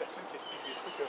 personne qui explique euh, des trucs.